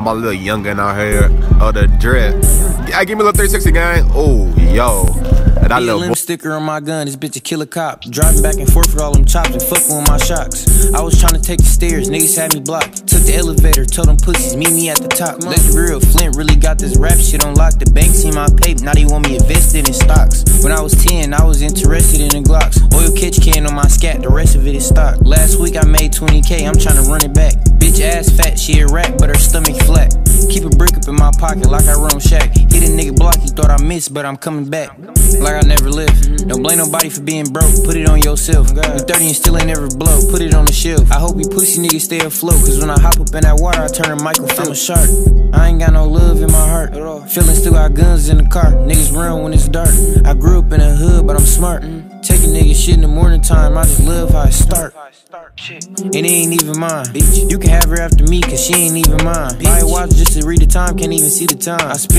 For my little youngin out here, oh the drip. Yeah, give me a little 360 gang. Oh, yo. And that little sticker on my gun, this bitch a killer cop. Driving back and forth with all them chops and fucking with my shocks. I was trying to take the stairs, niggas had me blocked. Took the elevator, told them pussies, meet me at the top. Let's be real, Flint really got this rap shit on lock. The bank see my paper, now they want me invested in stocks. When I was 10, I was interested in the Glocks. Oil catch can on my scat, the rest of it is stock. Last week I made 20k, I'm trying to run it back. Ass fat, she a rat, but her stomach flat. Keep a brick up in my pocket like I run shack. Hit a nigga block, he thought I missed, but I'm coming back. Like I never lived. Don't blame nobody for being broke, put it on yourself. You 30 and still ain't never blow, put it on the shelf. I hope you pussy niggas stay afloat, cause when I hop up in that water, I turn to Michael Phelps. I'm a shark. I ain't got no love in my heart. At all. Feeling still got guns in the car. Niggas run when it's dark. I grew up in a hood, smart. Take a nigga shit in the morning time, I just love how I start. And it ain't even mine. Bitch. You can have her after me, cause she ain't even mine. I watch just to read the time, can't even see the time. I spend